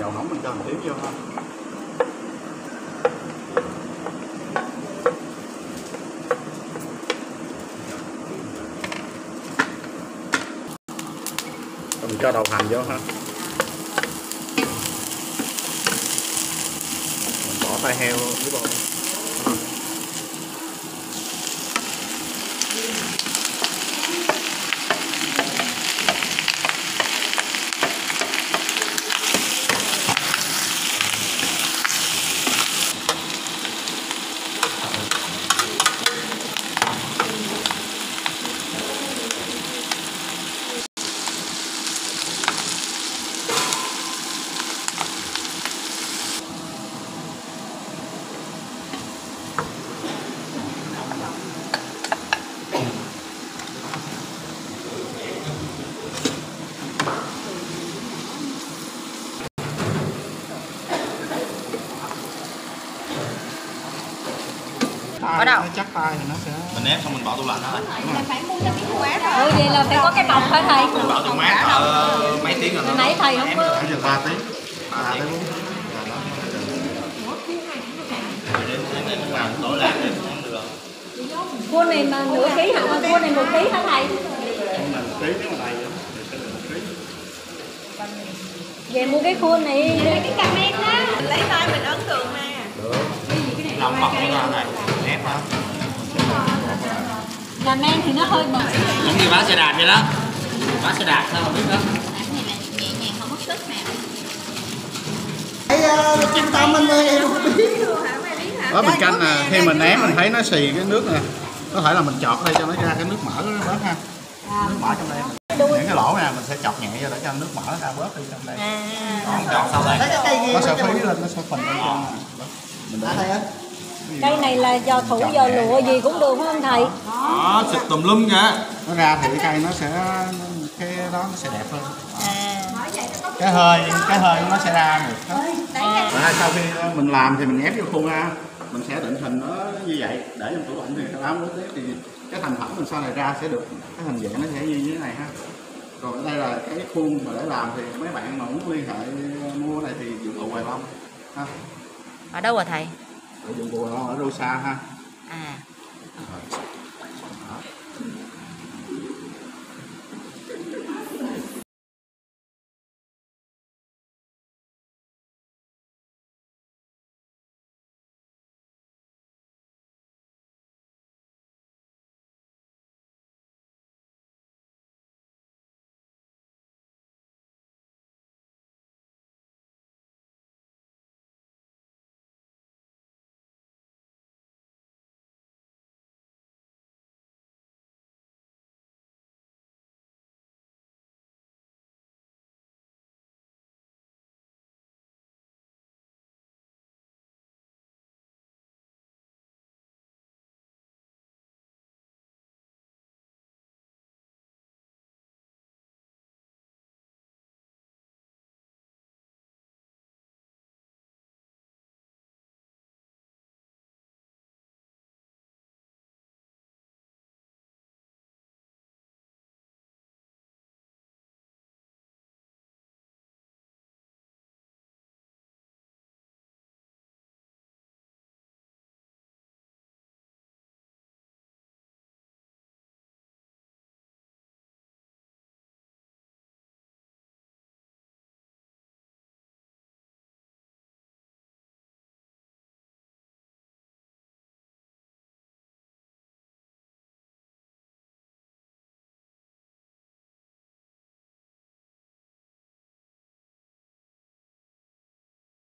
dầu nóng mình cho một tiếng vô ha mình cho đầu hành vô ha. Mình bỏ tai heo dưới bồn Ở đâu? nó chắc tay thì nó sẽ mình ép xong mình bỏ tủ lạnh thôi là phải mua cho biết quá rồi Ừ, vậy là phải có cái bọc hả thầy? mình bảo tủ mát ở mấy tiếng rồi Nãy thầy không có- được. khoảng chừng 3 tiếng Ba 3 tiếng. được Cua này mà nửa ký hả? Cua này một ký hả thầy? Con này một tí nếu mà đầy á, thì sẽ được một ký Về mua cái khuôn này cái cà men đó lấy tay mình ấn tượng mà lòng bọc ra này ép hả Cà men thì nó hơi mỡ giống như vá xe đạp vậy đó. Vá xe đạp sao không biết đó cái này là nhẹ nhàng không mất sức nè trung tâm anh ơi em không biết. Hả mày biết hả đó mình canh nè khi mình ném mình thấy nó xì cái nước nè. Có thể là mình chọt đây cho nó ra cái nước mỡ nó bớt ha. Nước mỡ trong đây. Những cái lỗ nè mình sẽ chọt nhẹ vô để cho nước mỡ nó ra bớt đi trong đây. Còn chọn sau đây. Nó sẽ phí lên nó sẽ phình lên cho mình à để ơi Cây này là giò thủ giò lụa gì cũng được phải không thầy? đó xịt tùm lum nha. Nó ra thì cái cây nó sẽ cái đó nó sẽ đẹp hơn. À, cái hơi cái hơi nó sẽ ra được đó. Đó, sau khi mình làm thì mình ép vô khuôn ra. Mình sẽ định hình nó như vậy để trong tủ lạnh thì tám nước thì cái thành phẩm mình sau này ra sẽ được cái hình dạng nó sẽ như thế này ha. Còn ở đây là cái khuôn mà để làm thì mấy bạn mà muốn liên hệ mua này thì dụng cụ hoài long ha. Ở đâu rồi thầy? Dụng cụ ở Rosa ha À.